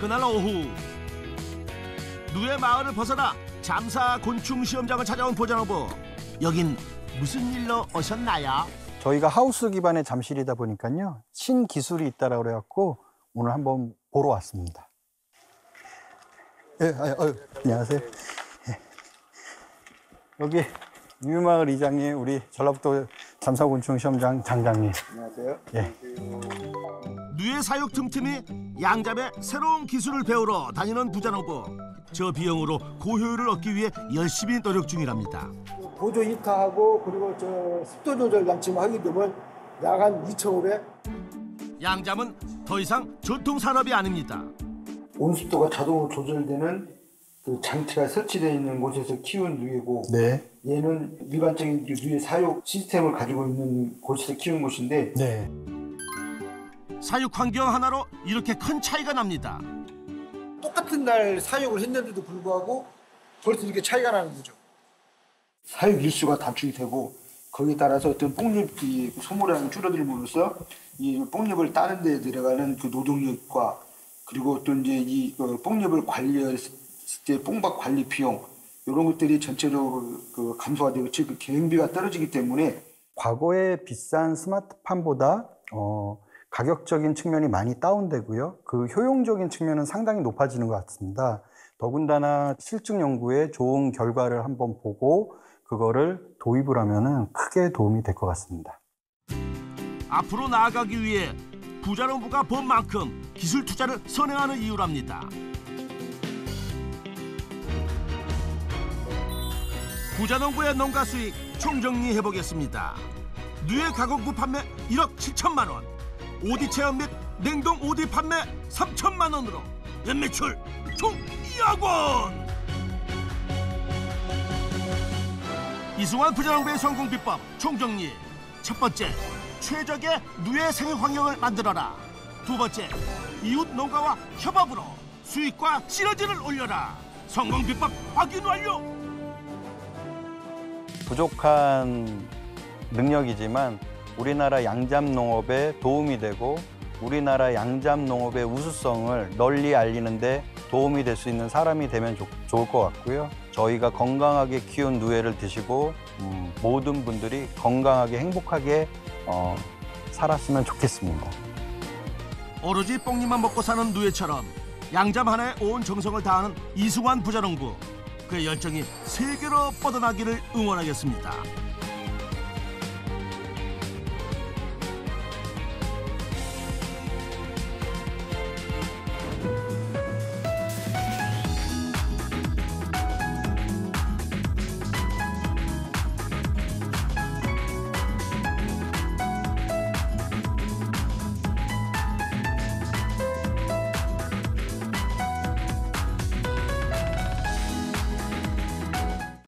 그날 오후 누에 마을을 벗어나 잠사 곤충 시험장을 찾아온 보전어부 여긴 무슨 일로 오셨나요? 저희가 하우스 기반의 잠실이다 보니까요. 신기술이 있다라고 그래갖고 오늘 한번 보러 왔습니다. 예, 아유, 아유, 안녕하세요. 예. 여기 유마을 이장님, 우리 전라북도 잠사곤충 시험장 장장님. 안녕하세요. 예. 누 에 사육 틈틈이 양잡의 새로운 기술을 배우러 다니는 부자농부 저 비용으로 고효율을 얻기 위해 열심히 노력 중이랍니다. 보조 히터하고 그리고 저 습도 조절 장치만 하게 되면 약 한 2,500. 양잠은 더 이상 전통 산업이 아닙니다. 온습도가 자동으로 조절되는 그 장치가 설치되어 있는 곳에서 키운 누에고 네. 얘는 일반적인 누에 사육 시스템을 가지고 있는 곳에서 키운 곳인데 네. 사육 환경 하나로 이렇게 큰 차이가 납니다. 똑같은 날 사육을 했는데도 불구하고 벌써 이렇게 차이가 나는 거죠. 사육 일수가 단축이 되고 거기에 따라서 어떤 뽕잎 이 소모량이 줄어들므로써 이 뽕잎을 따는 데 들어가는 그 노동력과 그리고 또 이제 이 어, 뽕잎을 관리했을 때 뽕박 관리 비용 이런 것들이 전체적으로 그 감소가 되고 즉 경비가 떨어지기 때문에 과거의 비싼 스마트팜보다 어, 가격적인 측면이 많이 다운되고요. 그 효용적인 측면은 상당히 높아지는 것 같습니다. 더군다나 실증 연구에 좋은 결과를 한번 보고 그거를 도입을 하면은 크게 도움이 될 것 같습니다. 앞으로 나아가기 위해 부자농부가 번 만큼 기술 투자를 선행하는 이유랍니다. 부자농부의 농가 수익 총정리해 보겠습니다. 누에 가공구 판매 1억 7천만 원, 오디 체험 및 냉동 오디 판매 3천만 원으로 연매출 총 2억 원. 이승환 부자농부의 성공 비법 총정리. 첫 번째 최적의 누에 생육 환경을 만들어라. 두 번째 이웃 농가와 협업으로 수익과 시너지를 올려라. 성공 비법 확인 완료! 부족한 능력이지만 우리나라 양잠 농업에 도움이 되고 우리나라 양잠 농업의 우수성을 널리 알리는데 도움이 될 수 있는 사람이 되면 좋, 좋을 것 같고요. 저희가 건강하게 키운 누에를 드시고 음, 모든 분들이 건강하게 행복하게 어, 살았으면 좋겠습니다. 오로지 뽕잎만 먹고 사는 누에처럼 양잠 하나에 온 정성을 다하는 이승환 부자농부 그의 열정이 세계로 뻗어나기를 응원하겠습니다